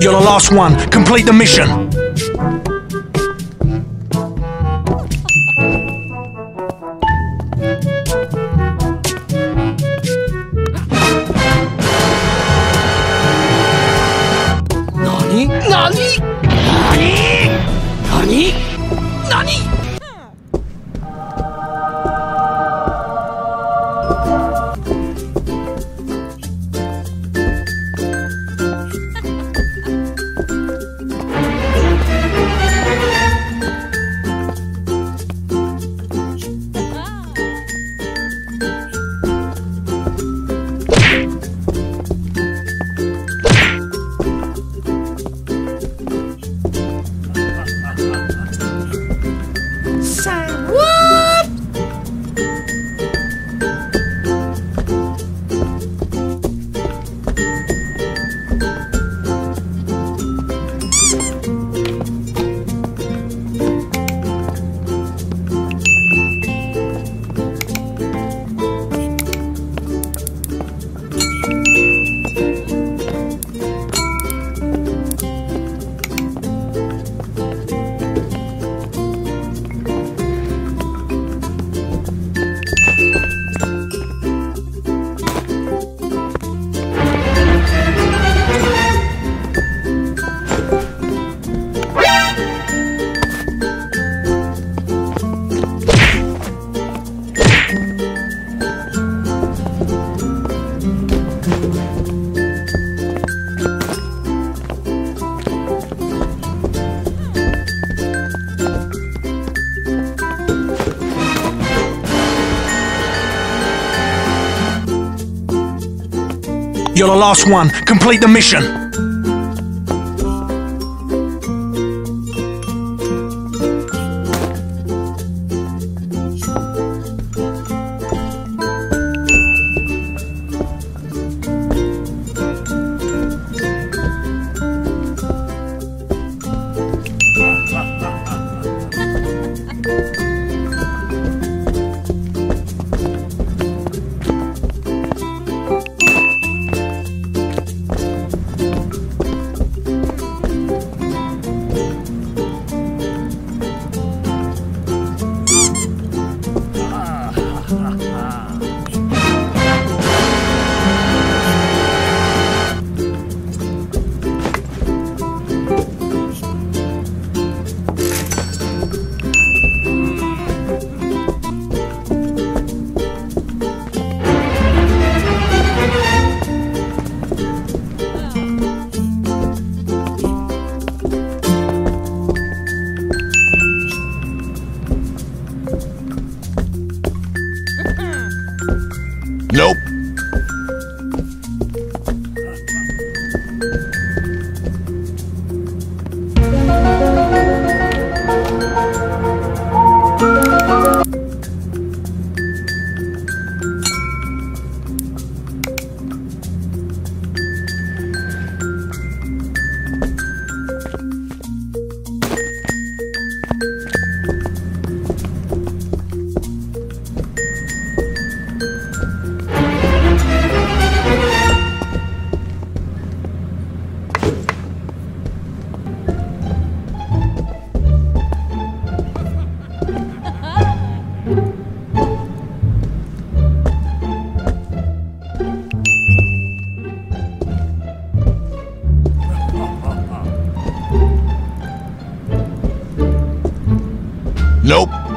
You're the last one. Complete the mission. Nani? Nani? Nani? Nani? You're the last one. Complete the mission. Nope. Nope.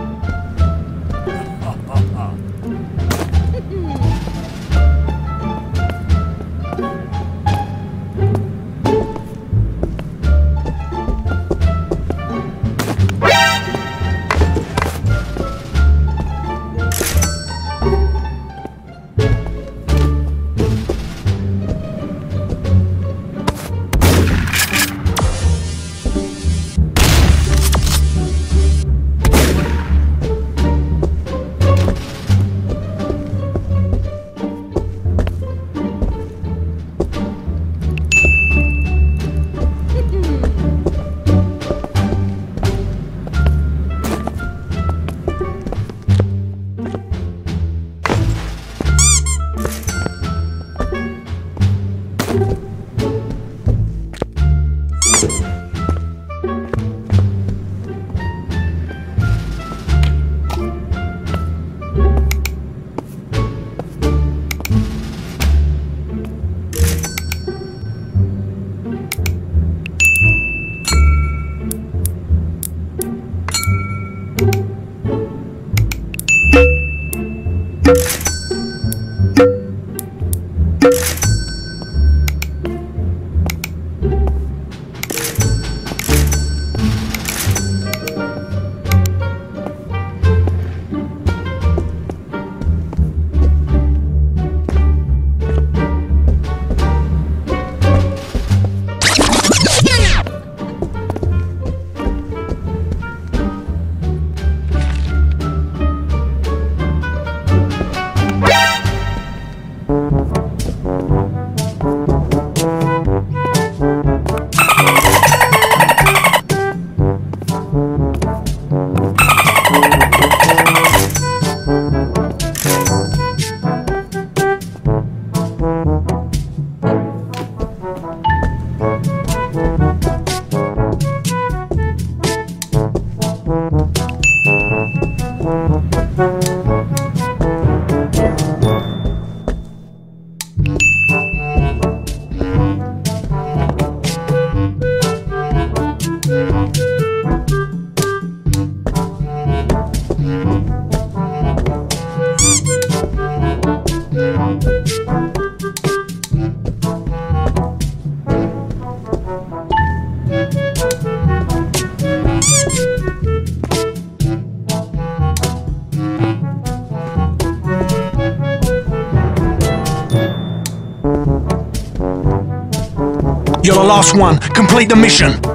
You're the last one. Complete the mission.